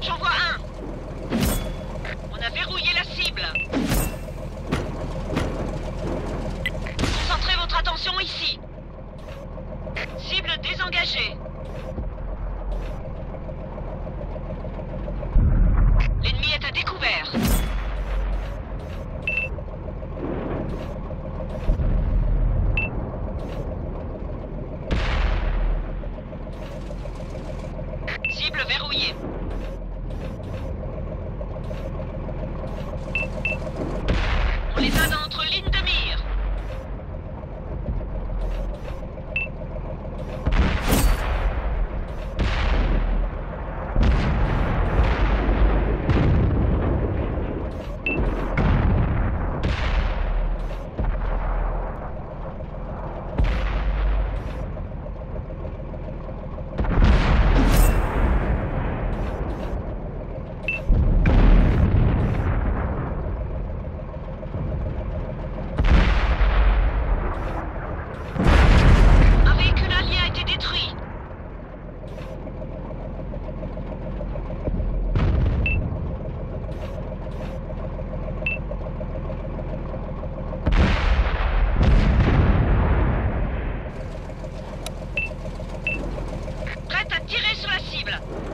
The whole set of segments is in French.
J'en vois un. On a verrouillé la cible. Concentrez votre attention ici. Cible désengagée. L'ennemi est à découvert. Cible verrouillée. espera.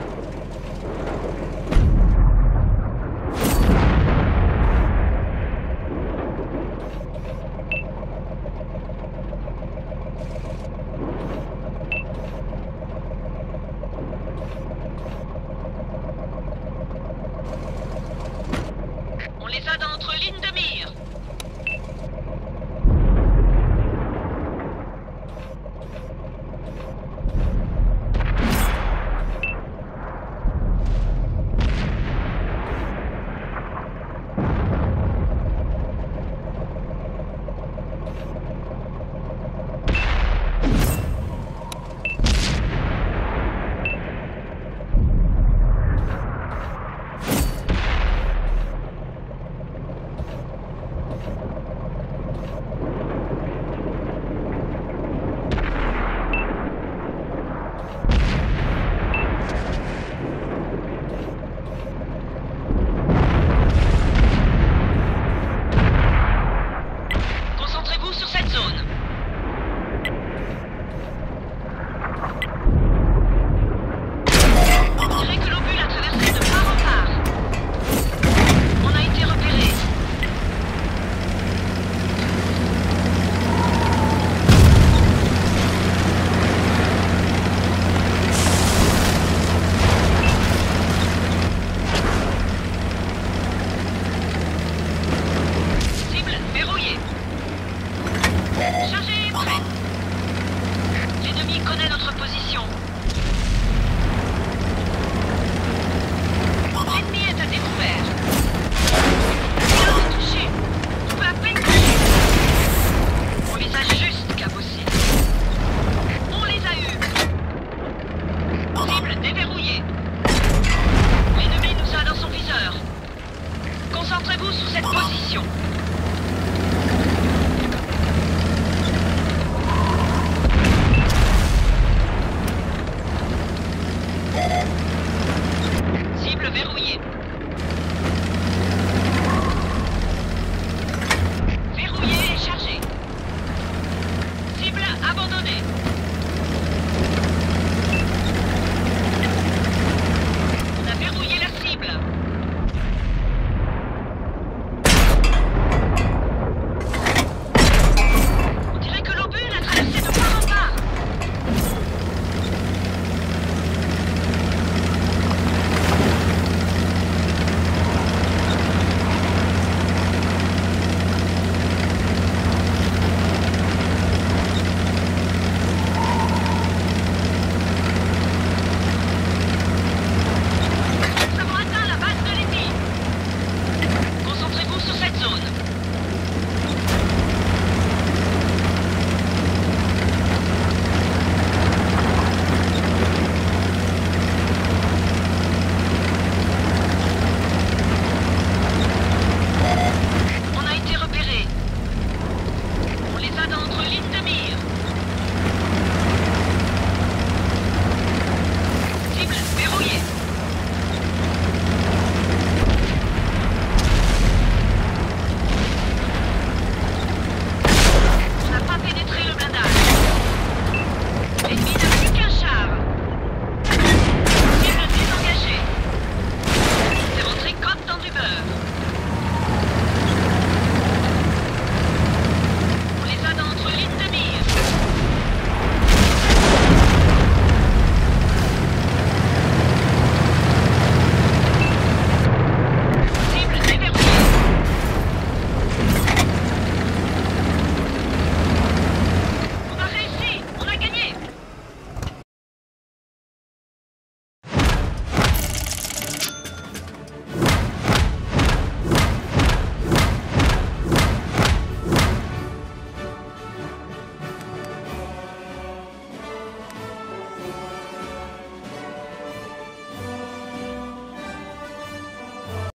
Cible verrouillée.